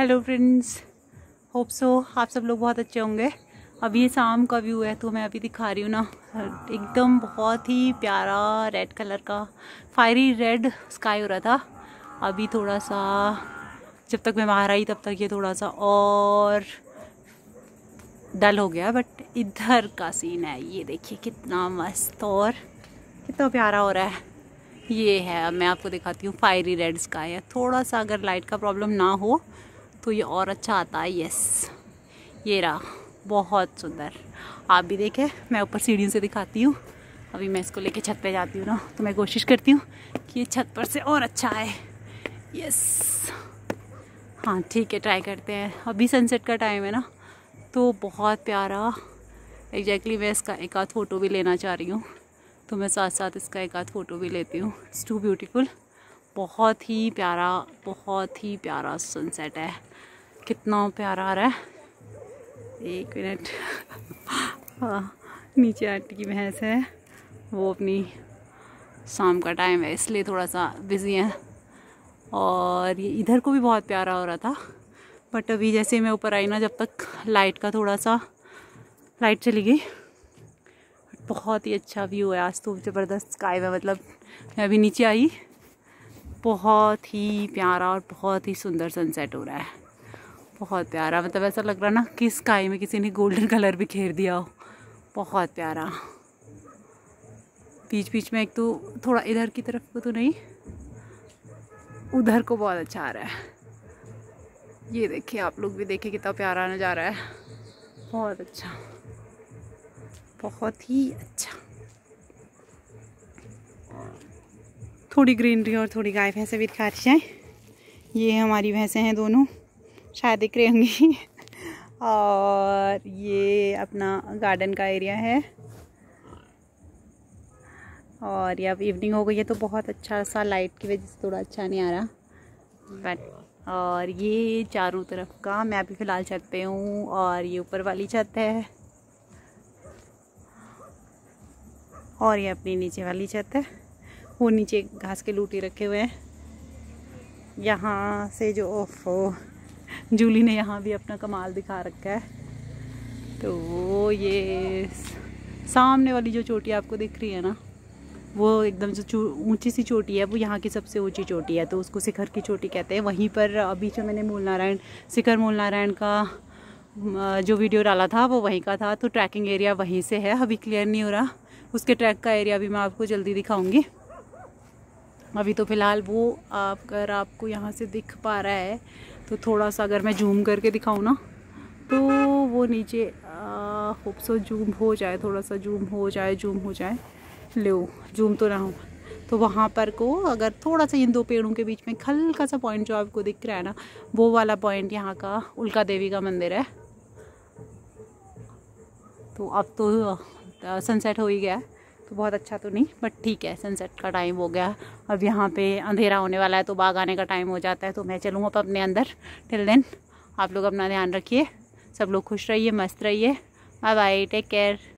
Hello friends hope so आप सब लोग बहुत अच्छे होंगे. अभी ये शाम का व्यू है तो मैं अभी दिखा रही हूँ ना. एकदम बहुत ही प्यारा रेड कलर का. फायरी रेड स्काई हो रहा था. अभी थोड़ा सा, जब तक मैं बाहर आई तब तक ये थोड़ा सा और डल हो गया बट इधर का सीन है. ये देखिए कितना मस्त और कितना प्यारा हो रहा है. ये है मैं आपको दिखाती हूँ फायरी रेड स्काई है. थोड़ा सा अगर लाइट का प्रॉब्लम ना हो तो ये और अच्छा आता है यस ये रहा, बहुत सुंदर। आप भी देखें, मैं ऊपर सीढ़ियों से दिखाती हूँ। अभी मैं इसको लेके छत पे जाती हूँ ना तो मैं कोशिश करती हूँ कि ये छत पर से और अच्छा है यस हाँ ठीक है ट्राई करते हैं। अभी सनसेट का टाइम है ना तो बहुत प्यारा। एग्जैक्टली मैं इसका एक आध फ़ोटो भी लेना चाह रही हूँ तो मैं साथ साथ इसका एक आध फ़ोटो भी लेती हूँ। इट्स टू ब्यूटीफुल बहुत ही प्यारा, बहुत ही प्यारा सनसेट है। कितना प्यारा आ रहा है। एक मिनट हाँ नीचे आंटी की भैंस है। वो अपनी शाम का टाइम है, इसलिए थोड़ा सा बिज़ी है। और ये इधर को भी बहुत प्यारा हो रहा था। बट अभी जैसे मैं ऊपर आई ना, जब तक लाइट का थोड़ा सा लाइट चली गई। बहुत ही अच्छा व्यू है आज तो ज़बरदस्त स्काई में मतलब मैं अभी नीचे आई। बहुत ही प्यारा और बहुत ही सुंदर सनसेट हो रहा है। बहुत प्यारा मतलब ऐसा लग रहा ना कि स्काई में किसी ने गोल्डन कलर भी घेर दिया हो। बहुत प्यारा। बीच बीच में एक तो थोड़ा इधर की तरफ़ को तो नहीं, उधर को बहुत अच्छा आ रहा है। ये देखिए, आप लोग भी देखिए कितना प्यारा नज़ारा है। बहुत अच्छा। बहुत ही अच्छा। थोड़ी ग्रीनरी और थोड़ी गाय भैंसे भी दिखा जाए। ये हमारी भैंसें हैं दोनों, शायद दिख रही होंगी। और ये अपना गार्डन का एरिया है। और ये अब इवनिंग हो गई है तो बहुत अच्छा सा लाइट की वजह से थोड़ा अच्छा नहीं आ रहा। बट और ये चारों तरफ़ का, मैं अभी फ़िलहाल छत पे हूँ और ये ऊपर वाली छत है। और ये अपनी नीचे वाली छत है। वो नीचे घास के लूटी रखे हुए हैं। यहाँ से जो ओफो जूली ने यहाँ भी अपना कमाल दिखा रखा है। तो ये सामने वाली जो चोटी आपको दिख रही है ना, वो एकदम जो ऊँची सी चोटी है, वो यहाँ की सबसे ऊँची चोटी है तो उसको शिखर की चोटी कहते हैं। वहीं पर अभी जो मैंने मूल नारायण शिखर मूल नारायण का जो वीडियो डाला था, वो वहीं का था। तो ट्रैकिंग एरिया वहीं से है। अभी क्लियर नहीं हो रहा। उसके ट्रैक का एरिया भी मैं आपको जल्दी दिखाऊँगी। अभी तो फ़िलहाल वो अगर आपको यहाँ से दिख पा रहा है तो थोड़ा सा अगर मैं जूम करके दिखाऊँ ना तो वो नीचे होप सो जूम हो जाए थोड़ा सा जूम हो जाए, जूम हो जाए। लो, जूम तो ना हो। तो वहाँ पर को अगर थोड़ा सा इन दो पेड़ों के बीच में हल्का सा पॉइंट जो आपको दिख रहा है ना, वो वाला पॉइंट यहाँ का उल्का देवी का मंदिर है। तो अब तो सनसेट हो ही गया तो बहुत अच्छा तो नहीं बट ठीक है सनसेट का टाइम हो गया। अब यहाँ पे अंधेरा होने वाला है तो बाग आने का टाइम हो जाता है तो मैं चलूँ अब अपने अंदर। टिल देन आप लोग अपना ध्यान रखिए। सब लोग खुश रहिए, मस्त रहिए। Bye bye take care